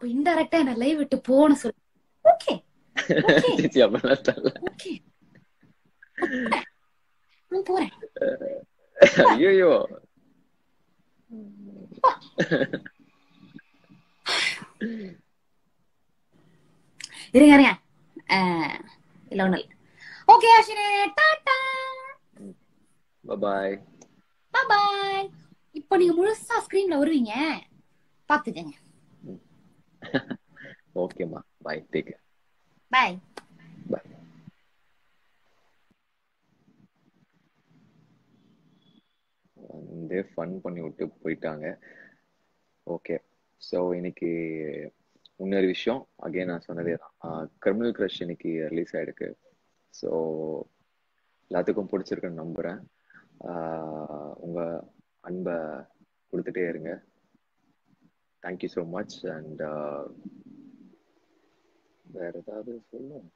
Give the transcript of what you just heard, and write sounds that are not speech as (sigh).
அப்ப இன்டைரக்டா என்ன லைவ் விட்டு போன்னு சொல்லு. ஓகே (laughs) நான் போறேன். ஐயோ இருங்க இருங்க. இல்ல ஒண்ணு ஓகே அஸ்வினே டாடா பாய் பாய் இப்போ நீங்க முழுசா ஸ்கிரீன்ல வருவீங்க. பாத்துக்கங்க ஓகேம்மா பாய் டேக் பாய் பாய் வந்து ஃபன் பண்ணி விட்டு போயிட்டாங்க. ஓகே ஸோ இன்னைக்கு இன்னொரு விஷயம். அகைன் நான் சொன்னதே தான். கிரிமினல் க்ரஷ் இன்னைக்கு ரிலீஸ் ஆயிருக்கு. ஸோ எல்லாத்துக்கும் பிடிச்சிருக்குன்னு நம்புகிறேன் உங்க அன்பை கொடுத்துட்டே இருங்க. தேங்க்யூ ஸோ மச் அண்ட் வேற ஏதாவது சொல்லும்